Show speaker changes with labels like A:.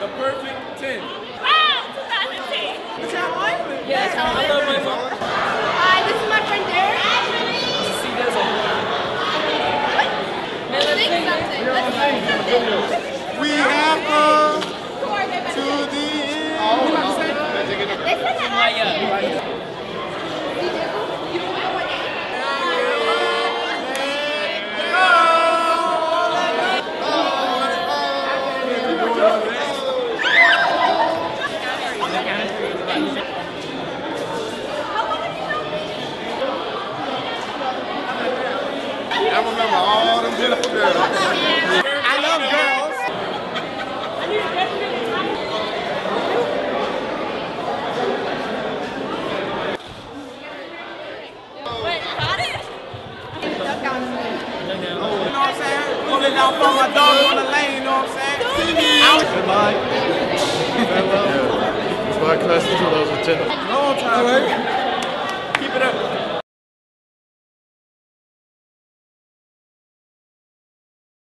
A: The perfect 10. Ah, Is? Yes, I love my mom. Hi, this is my friend Derek. See. Sing something. Let's sing. We have a to the end. They said. I remember all them beautiful girls. I love girls. Wait, got it? You know what I'm saying? Pulling out from my dog on the lane, you know what I'm saying? To those. Long time.